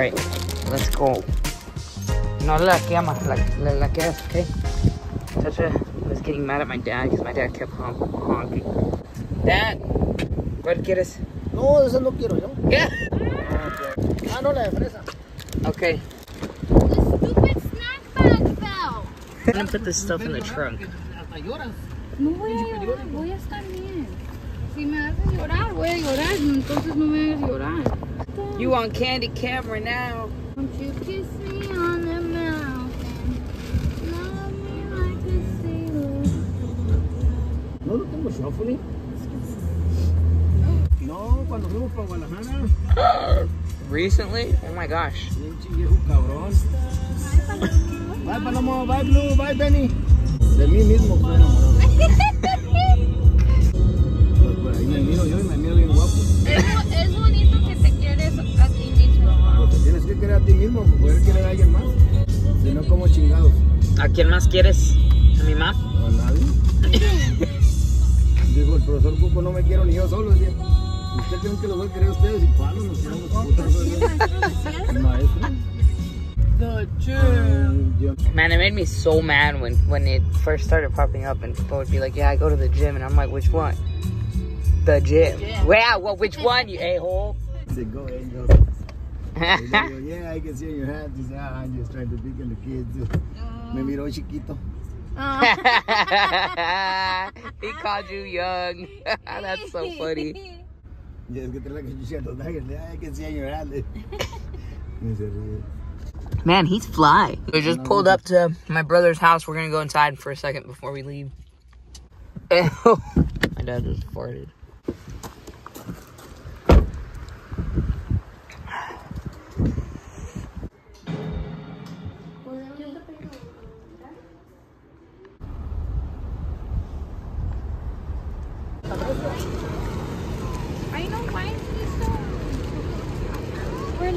right, let's go. No la quema, la, la, la que okay? Chacha was getting mad at my dad because my dad kept honk, honking. Dad, what quieres? No, esa no quiero yo. Yeah. Ah, no, la de fresa. Okay. The stupid snack bag fell. I'm gonna put this stuff in the trunk. Hasta lloras. No voy a llorar, voy a estar bien. Si me haces llorar, voy a llorar. Entonces no me hagas llorar. You on candy camera now. Won't you kiss me on the mouth and love me like a sailor? No, no tengo shuffling. No, cuando fuimos para Guadalajara, Recently? Oh my gosh. pinche viejo cabrón. Bye, Paloma, bye, Blue, bye, Benny. De mí mismo fue enamorado. Pues por ahí me miro yo y me miro bien a ti mismo poder querer a alguien más. Si no, como chingados. ¿A quién más quieres? ¿A mi mamá? A nadie. Dijo el profesor Cuco, no me quiero ni yo solo. Decía, ¿ustedes creen que los voy a querer a ustedes? Y palo, nos quedamos putas. Maestro. The yo- Man, it made me so mad when when it first started popping up and people would be like, "Yeah, I go to the gym," and I'm like, "Which one?" The gym. Yeah, well, which one, you a hole? Go eh, Angels. Y yeah, I can see in your hands. Dice, ah, I'm just trying to pick on the kids. Me miró chiquito. he called you young. That's so funny. Y es que trae la cachucha de los Tigers. Ah, I can see in your hands. Me se ríe. Man, he's fly. We just pulled up to my brother's house. We're gonna go inside for a second before we leave. Ew. My dad just farted.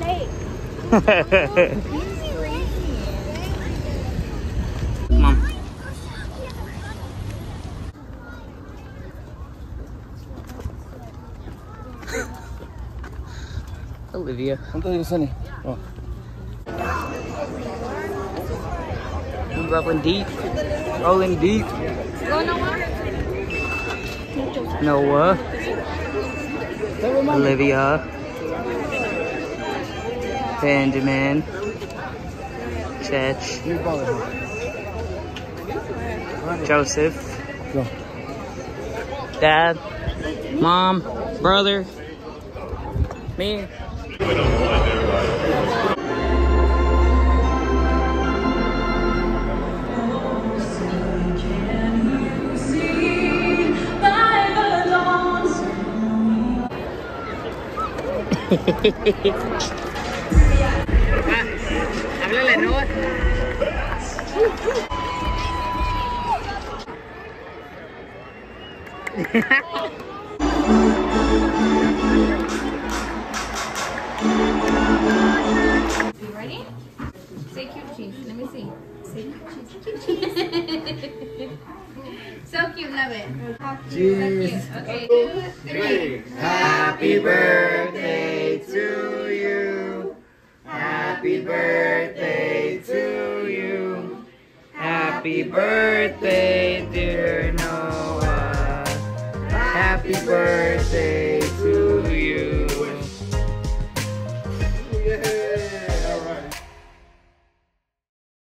Late. Mom. Olivia. ¿Cuánto digo, Sonny? Oh. Rolling deep. Rolling deep. Go, Noah. Noah. Olivia. Benjamin. Father. Joseph. Dad. Mom. Brother. Me. You ready? Say cute cheese. Let me see. Say cute cheese. So cute. Love it. Cheese. Okay. Three. Happy birthday. Happy birthday to you. Happy birthday, dear Noah. Happy birthday